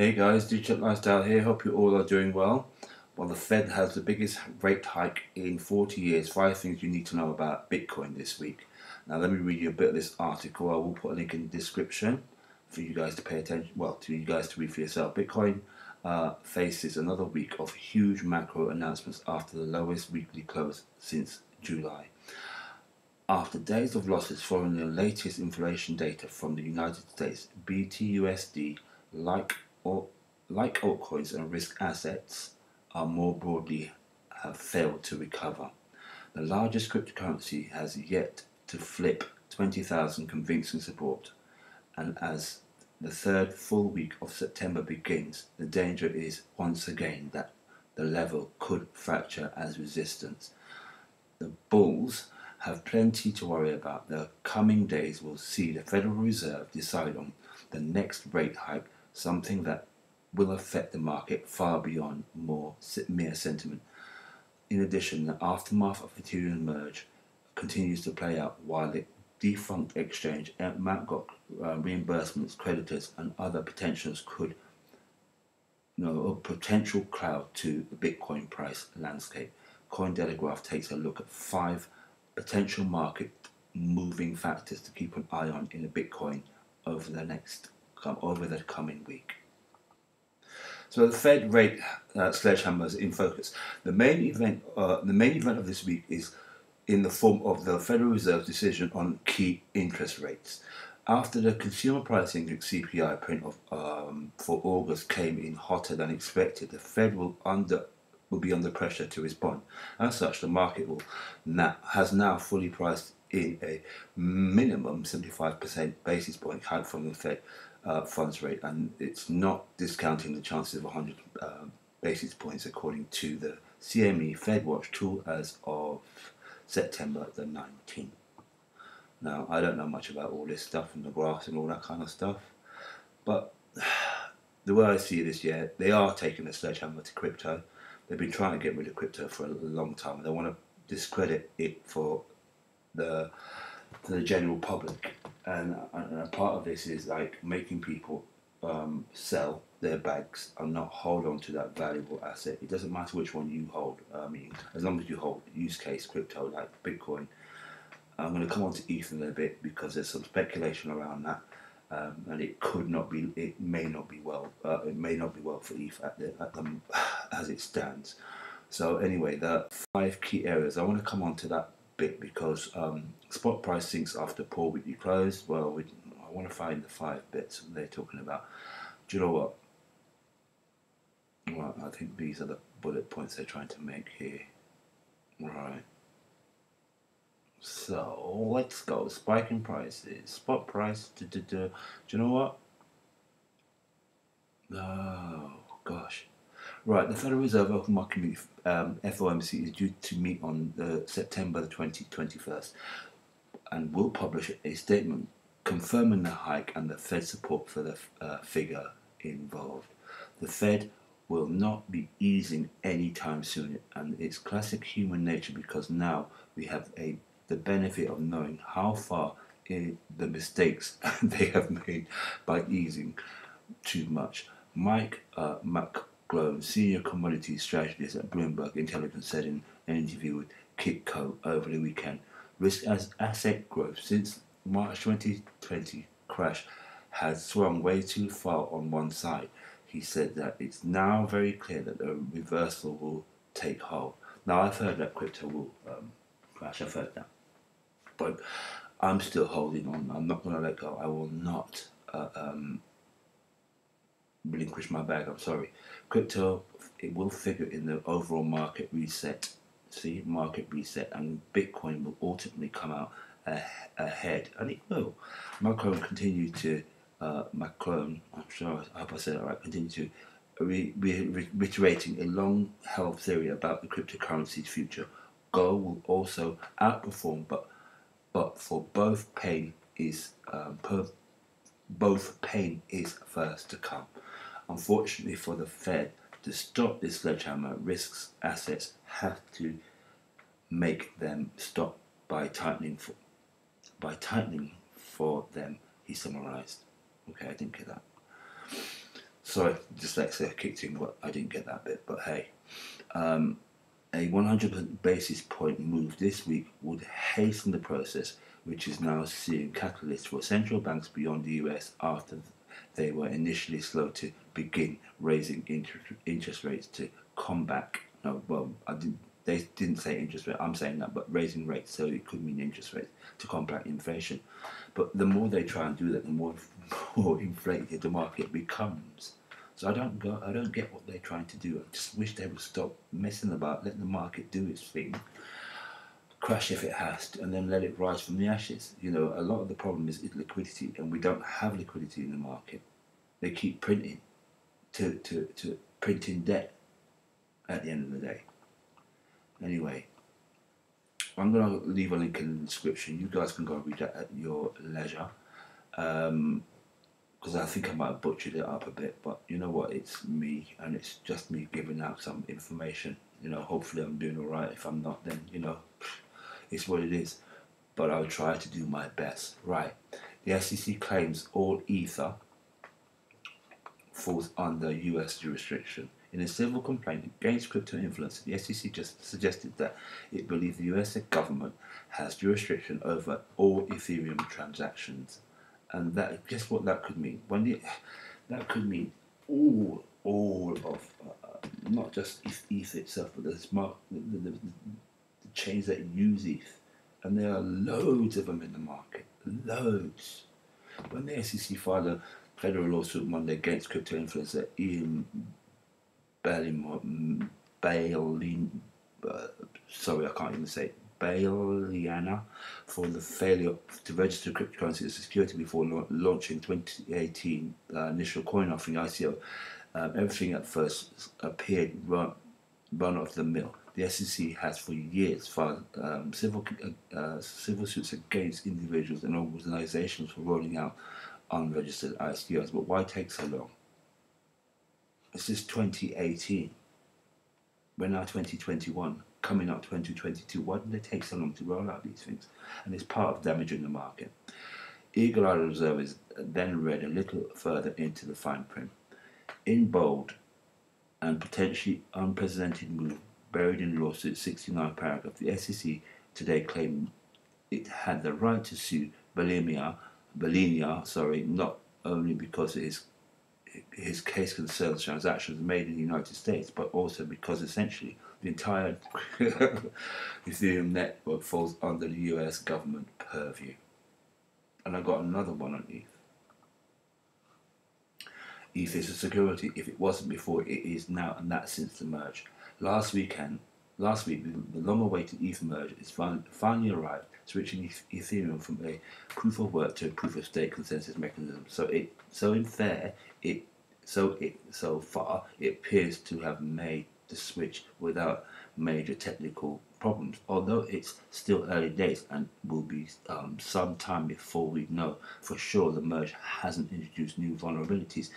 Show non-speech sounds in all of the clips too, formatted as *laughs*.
Hey guys, Digital Lifestyle here. Hope you all are doing well. Well, the Fed has the biggest rate hike in 40 years. Five things you need to know about Bitcoin this week. Now, let me read you a bit of this article. I will put a link in the description for you guys to pay attention. Well, to you guys to read for yourself. Bitcoin uh, faces another week of huge macro announcements after the lowest weekly close since July. After days of losses following the latest inflation data from the United States, BTUSD, like or like altcoins and risk assets, are more broadly have failed to recover. The largest cryptocurrency has yet to flip 20,000 convincing support, and as the third full week of September begins, the danger is once again that the level could fracture as resistance. The bulls have plenty to worry about. The coming days will see the Federal Reserve decide on the next rate hike, something that will affect the market far beyond more mere sentiment. In addition, the aftermath of the Ethereum merge continues to play out while the defunct exchange Mt. Gox uh, reimbursements, creditors, and other potentials could you know, a potential cloud to the Bitcoin price landscape. Cointelegraph takes a look at five potential market moving factors to keep an eye on in the Bitcoin over the next over the coming week. So the Fed rate uh, sledgehammer is in focus. The main event, uh, the main event of this week is in the form of the Federal Reserve's decision on key interest rates. After the consumer price index CPI print of um, for August came in hotter than expected, the Fed will under will be under pressure to respond. As such, the market will now, has now fully priced in a minimum 75% basis point hike from the Fed uh, funds rate, and it's not discounting the chances of 100 uh, basis points according to the CME FedWatch tool as of September the 19th. Now, I don't know much about all this stuff and the graphs and all that kind of stuff, but *sighs* the way I see this year, they are taking a sledgehammer to crypto. They've been trying to get rid of crypto for a long time. They want to discredit it for the the general public, and, and a part of this is like making people um, sell their bags and not hold on to that valuable asset. It doesn't matter which one you hold. I mean, as long as you hold use case crypto like Bitcoin. I'm going to come on to Ether in a bit because there's some speculation around that, um, and it could not be, it may not be well, uh, it may not be well for Ether at the, at the, *sighs* as it stands. So anyway, the five key areas I want to come on to that bit because um, spot price sinks after poor weekly close. Well, we, I want to find the five bits they're talking about. Do you know what? Well, I think these are the bullet points they're trying to make here. Right. So let's go. Spiking prices, spot price. Duh, duh, duh. Do you know what? Oh gosh. Right, the Federal Reserve Open Market Committee, um, FOMC, is due to meet on the September the 20, 21st and will publish a statement confirming the hike and the Fed support for the uh, figure involved. The Fed will not be easing anytime soon, and it's classic human nature because now we have a the benefit of knowing how far in the mistakes *laughs* they have made by easing too much. Mike uh, McGlone, senior commodities strategist at Bloomberg Intelligence, said in an interview with Kitco over the weekend, risk as asset growth since March 2020 crash has swung way too far on one side. He said that it's now very clear that a reversal will take hold. Now I've heard that crypto will um, crash. I've heard that, but I'm still holding on. I'm not going to let go. I will not uh, um, relinquish my bag. I'm sorry. Crypto, it will figure in the overall market reset. See, market reset, and Bitcoin will ultimately come out ahead, and it will. Macron continue to uh, Macron, I'm sure I hope I said it right, continue to re- re- reiterating a long held theory about the cryptocurrency's future. Gold will also outperform, but but for both pain is um, per, both pain is first to come. Unfortunately for the Fed, to stop this sledgehammer, risks assets have to make them stop by tightening for, by tightening for them. He summarized. Okay, I didn't get that. sorry, dyslexia kicked in, but I didn't get that bit. But hey, um, a 100 basis point move this week would hasten the process, which is now seeing catalysts for central banks beyond the US after they were initially slow to begin raising interest, interest rates to combat. No, well, I didn't. They didn't say interest rate. I'm saying that, but raising rates, so it could mean interest rates to combat inflation. But the more they try and do that, the more *laughs* more inflated the market becomes. So I don't go. I don't get what they're trying to do. I just wish they would stop messing about, let the market do its thing, crash if it has to, and then let it rise from the ashes. You know, a lot of the problem is, liquidity, and we don't have liquidity in the market. They keep printing to to to printing debt at the end of the day. Anyway, I'm going to leave a link in the description. You guys can go read that at your leisure. Um, because I think I might have butchered it up a bit, but you know what? It's me, and it's just me giving out some information. You know, hopefully I'm doing all right. If I'm not, then you know, it's what it is. But I'll try to do my best. Right. The SEC claims all Ether falls under U.S. jurisdiction. In a civil complaint against crypto influence, the SEC just suggested that it believes the US government has jurisdiction over all Ethereum transactions and that guess what that could mean? When the, that could mean all all of uh, not just ETH itself, but the smart the, the, the chains that use ETH, and there are loads of them in the market, loads. When the SEC filed a federal lawsuit Monday against crypto influencer Ian Balin, Balin, uh, sorry, I can't even say it, for the failure to register cryptocurrency as security before la- launching 2018 uh, initial coin offering ICO. Um, everything at first appeared run, run of the mill. The SEC has for years filed um, civil uh, uh, civil suits against individuals and organizations for rolling out unregistered ICOs. But why take so long? This is 2018. We're now 2021 coming up 2022. Why did they take so long to roll out these things? And it's part of damaging the market. Eagle Eye observers then read a little further into the fine print. In bold and potentially unprecedented move buried in lawsuit 69 paragraph, the SEC today claimed it had the right to sue Bulimia, Bulimia, sorry, not only because it is his case concerns transactions made in the United States, but also because essentially the entire *laughs* Ethereum network falls under the US government purview. And I got another one on ETH. ETH is a security. If it wasn't before, it is now, and that since the merge. Last weekend, last week, the long-awaited ETH merge is finally arrived, switching Ethereum from a proof of work to a proof of stake consensus mechanism. So it, so in fair, it, so it, so far, it appears to have made the switch without major technical problems. Although it's still early days and will be um, some time before we know for sure the merge hasn't introduced new vulnerabilities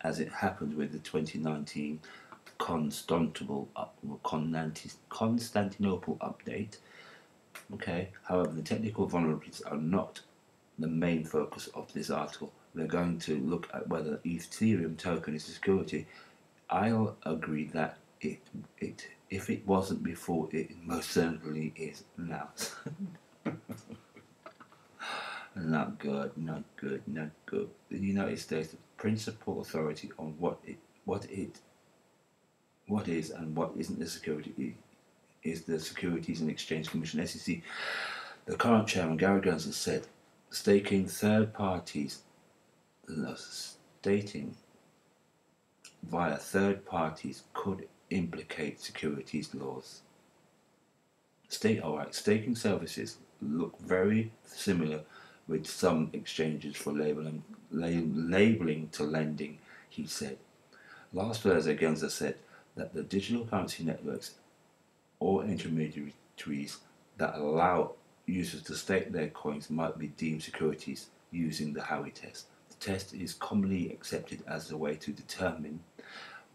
as it happened with the 2019 Constantinople, Constantinople update. Okay, however, the technical vulnerabilities are not the main focus of this article. We're going to look at whether Ethereum token is security. I'll agree that it it if it wasn't before, it most certainly is now. *laughs* not good, not good, not good. The United States, the principal authority on what it, what it, what is and what isn't the security is the Securities and Exchange Commission (SEC). The current chairman Gary Gensler has said, staking third parties, uh, stating via third parties could implicate securities laws. Stake, all right, staking services look very similar with some exchanges for labeling, labeling to lending, he said. Last Thursday, Gensler said that the digital currency networks or intermediaries that allow users to stake their coins might be deemed securities using the Howey test. The test is commonly accepted as a way to determine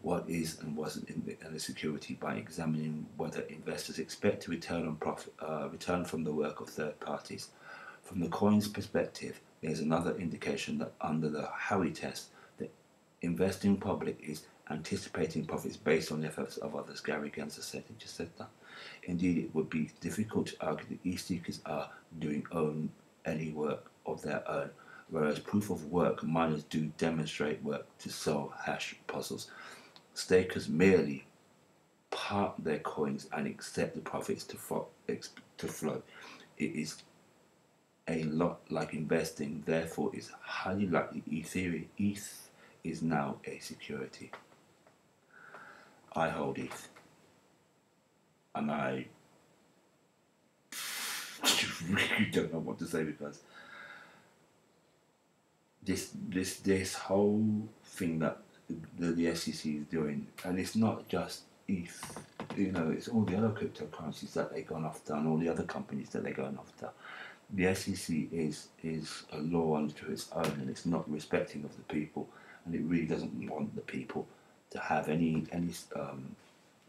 what is and wasn't in the security by examining whether investors expect to return on profit, uh, return from the work of third parties. From the coin's perspective, there's another indication that under the Howey test, the Investing public is anticipating profits based on the efforts of others. Gary Gensler said he just said that. Indeed, it would be difficult to argue that e-seekers are doing own any work of their own, whereas proof of work miners do demonstrate work to solve hash puzzles. Stakers merely park their coins and accept the profits to, fo- to flow. It is a lot like investing, therefore, it's highly likely Ethereum ETH is now a security. I hold ETH. And I *laughs* really don't know what to say because this this this whole thing that the, the SEC is doing, and it's not just ETH, you know, it's all the other cryptocurrencies that they're going after and all the other companies that they're going after. The SEC is is a law unto its own, and it's not respecting of the people, and it really doesn't want the people to have any any um,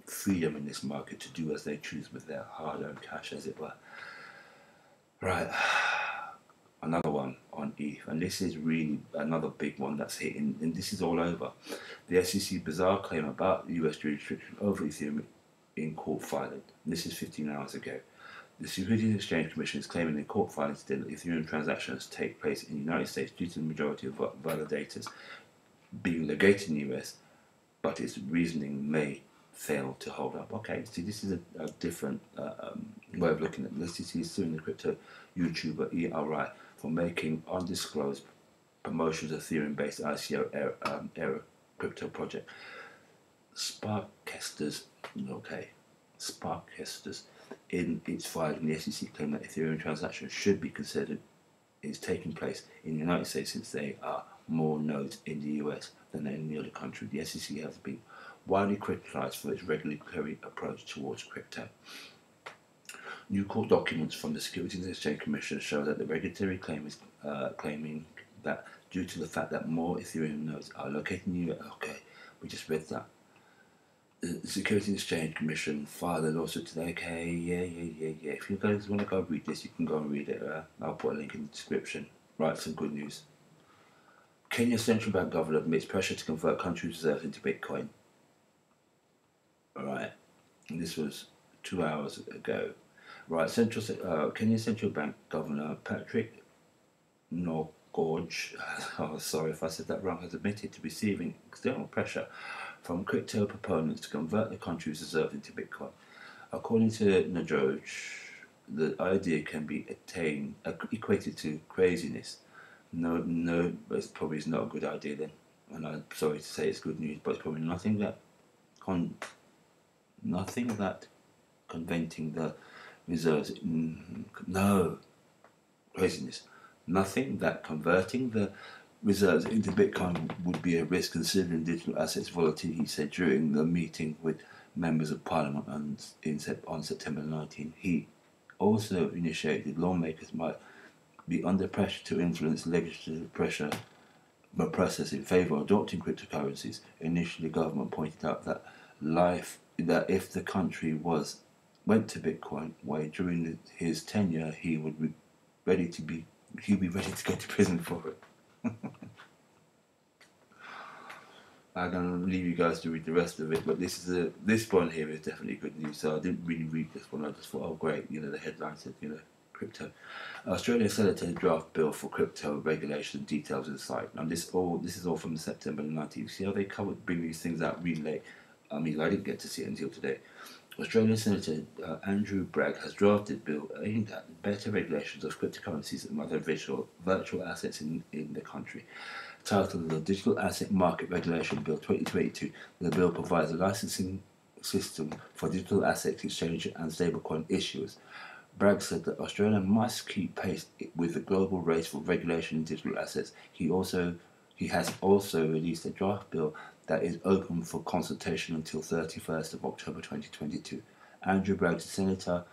freedom in this market to do as they choose with their hard-earned cash, as it were. Right, *sighs* another one on ETH, and this is really another big one that's hitting, and this is all over. The SEC bizarre claim about US jurisdiction over Ethereum in court filing. This is 15 hours ago. The Securities Exchange Commission is claiming in court filing today that Ethereum transactions take place in the United States due to the majority of validators being located in the US, but its reasoning may fail to hold up. Okay, see, this is a, a different uh, um, way of looking at this. The SEC is suing the crypto YouTuber ERI for making undisclosed promotions of Ethereum-based ICO error, um, error crypto project. Sparkesters, okay, Sparkesters, in its filing, the SEC claimed that Ethereum transactions should be considered is taking place in the United States since they are more nodes in the US than any other country. The SEC has been widely criticized for its regulatory approach towards crypto. New court documents from the Securities and Exchange Commission show that the regulatory claim is uh, claiming that due to the fact that more Ethereum nodes are located in the US, okay, we just read that. The Securities and Exchange Commission filed a lawsuit today. Okay, yeah, yeah, yeah, yeah. If you guys want to go read this, you can go and read it. Uh, I'll put a link in the description. Right, some good news. Kenya central bank governor admits pressure to convert country's reserves into Bitcoin. Alright, this was two hours ago. Right, Central uh, Kenya Central Bank Governor Patrick Nogorge, *laughs* oh, sorry if I said that wrong, has admitted to receiving external pressure from crypto proponents to convert the country's reserves into Bitcoin. According to Nogorge, the idea can be attained, equated to craziness no, no, it's probably not a good idea then. And I'm sorry to say it's good news, but it's probably nothing that, con, nothing that conventing the reserves. No, craziness. Nothing that converting the reserves into Bitcoin would be a risk considering digital assets volatility, he said during the meeting with members of parliament on, on September 19. He also initiated lawmakers might be under pressure to influence legislative pressure process in favour of adopting cryptocurrencies. Initially, government pointed out that life that if the country was went to Bitcoin way during the, his tenure, he would be ready to be he'd be ready to go to prison for it. *laughs* I'm gonna leave you guys to read the rest of it, but this is a this one here is definitely good news. So I didn't really read this one. I just thought, oh great, you know, the headline said, you know, crypto. Australia Senator draft bill for crypto regulation details inside. Now this all this is all from September 19th. See how they covered bring these things out really late. I mean, I didn't get to see it until today. Australian Senator uh, Andrew Bragg has drafted bill aimed at better regulations of cryptocurrencies and other virtual, virtual assets in, in the country. Titled the Digital Asset Market Regulation Bill 2022, the bill provides a licensing system for digital asset exchange and stablecoin issuers. Bragg said that Australia must keep pace with the global race for regulation in digital assets. He also he has also released a draft bill that is open for consultation until 31st of October 2022. Andrew Bragg, senator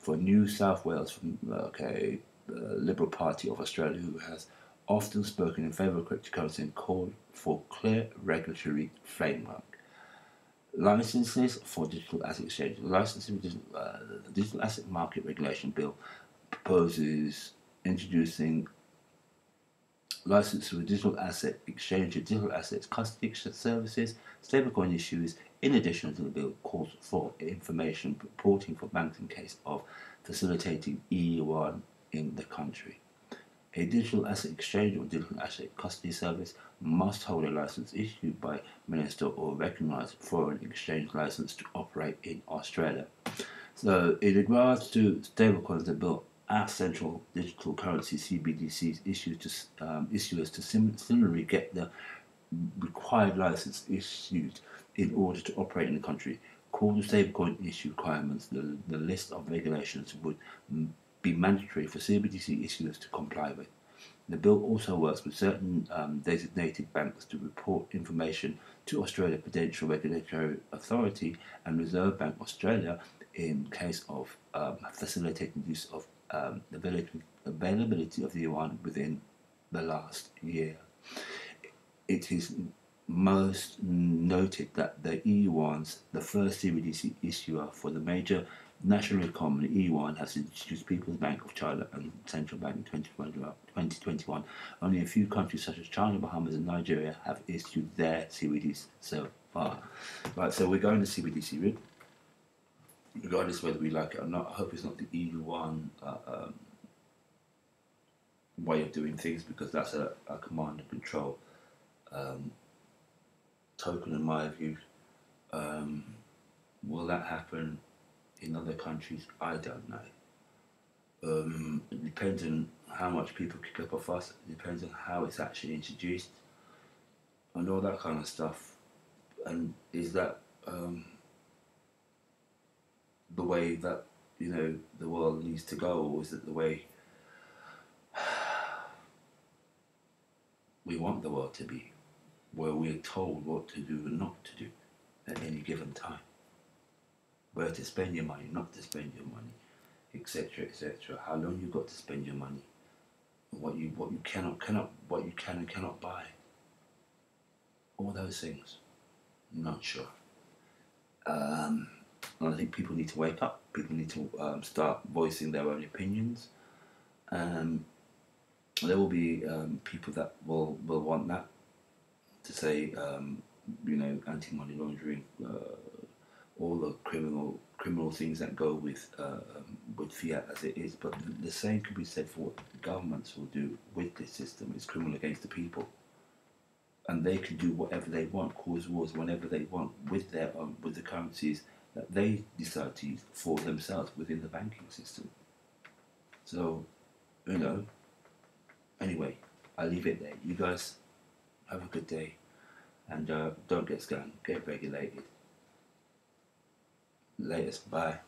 for New South Wales from okay, the Liberal Party of Australia, who has often spoken in favour of cryptocurrency and called for clear regulatory framework licenses for digital asset exchange. The licensing uh, digital asset market regulation bill proposes introducing license for digital asset exchange digital assets, custody services, stablecoin issues. In addition to the bill, calls for information reporting for banks in case of facilitating e-yuan in the country. A digital asset exchange or digital asset custody service must hold a license issued by Minister or recognised foreign exchange license to operate in Australia. So, in regards to stablecoins, the bill asks central digital currency CBDCs issued to um, issuers to similarly get the required license issued in order to operate in the country. Call the stablecoin issue requirements. The, the list of regulations would be mandatory for CBDC issuers to comply with. The bill also works with certain um, designated banks to report information to Australia Prudential Regulatory Authority and Reserve Bank Australia in case of um, facilitating use of um, availability of the yuan within the last year. It is most noted that the e-yuan's the first CBDC issuer for the major national economy, e-yuan has introduced People's Bank of China and Central Bank in 2021. Only a few countries such as China, Bahamas, and Nigeria have issued their CBDCs so far. Right, so we're going to CBDC route, regardless whether we like it or not. I hope it's not the e-yuan uh, um, way of doing things because that's a, a command and control um, token, in my view. Um, will that happen? In other countries, I don't know. Um, it depends on how much people kick up a fuss. It depends on how it's actually introduced, and all that kind of stuff. And is that um, the way that you know the world needs to go, or is it the way we want the world to be, where we're told what to do and not to do at any given time? Where to spend your money, not to spend your money, etc., etc. How long you got to spend your money, what you what you cannot cannot what you can and cannot buy. All those things. I'm not sure. Um, I think people need to wake up. People need to um, start voicing their own opinions. Um, there will be um, people that will will want that to say, um, you know, anti-money laundering. Uh, all the criminal criminal things that go with uh, um, with fiat as it is. But the same can be said for what governments will do with this system. It's criminal against the people, and they can do whatever they want, cause wars whenever they want with their um, with the currencies that they decide to use for themselves within the banking system. So, you know. Anyway, I leave it there. You guys have a good day, and uh, don't get scammed. Get regulated. Latest. Bye.